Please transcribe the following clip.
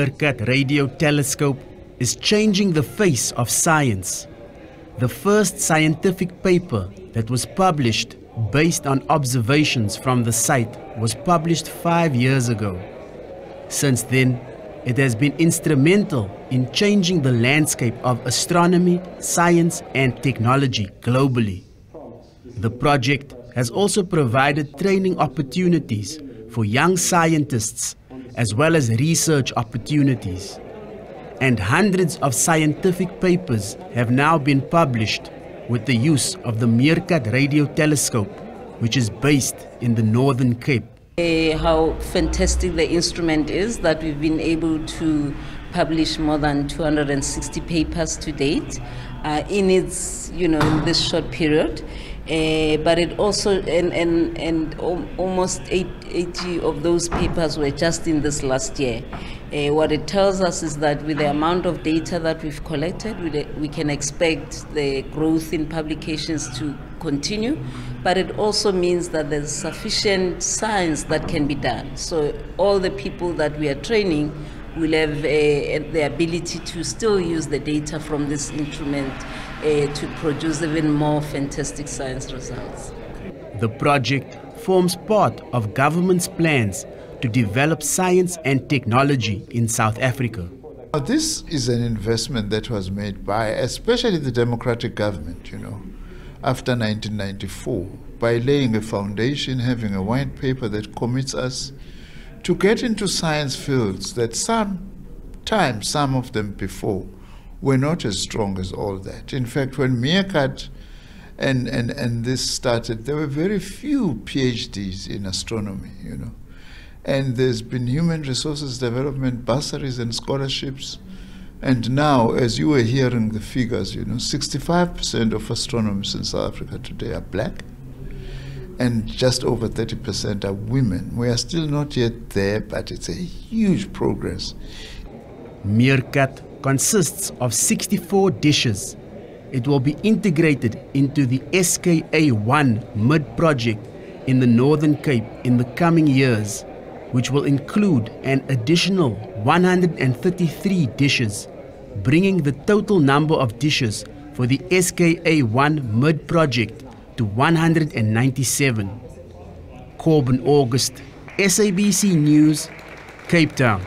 MeerKAT Radio Telescope is changing the face of science. The first scientific paper that was published based on observations from the site was published five years ago. Since then, it has been instrumental in changing the landscape of astronomy, science, and technology globally. The project has also provided training opportunities for young scientists as well as research opportunities. And hundreds of scientific papers have now been published with the use of the MeerKAT Radio Telescope, which is based in the Northern Cape. Uh, how fantastic the instrument is that we've been able to publish more than 260 papers to date uh, in its, you know, in this short period. Uh, but it also, and, and, and almost 80 of those papers were just in this last year. Uh, what it tells us is that with the amount of data that we've collected, we, we can expect the growth in publications to continue, but it also means that there's sufficient science that can be done. So all the people that we are training will have uh, the ability to still use the data from this instrument uh, to produce even more fantastic science results. The project forms part of government's plans to develop science and technology in South Africa. This is an investment that was made by especially the democratic government, you know, after 1994, by laying a foundation, having a white paper that commits us to get into science fields that sometimes, some of them before, were not as strong as all that. In fact, when MeerKAT and, and, and this started, there were very few PhDs in astronomy, you know. And there's been human resources development bursaries and scholarships. And now, as you were hearing the figures, you know, 65% of astronomers in South Africa today are black, and just over 30% are women. We are still not yet there, but it's a huge progress. MeerKAT consists of 64 dishes. It will be integrated into the SKA1 MID project in the Northern Cape in the coming years, which will include an additional 133 dishes, bringing the total number of dishes for the SKA1 MID project to 197. Corbin August, SABC News, Cape Town.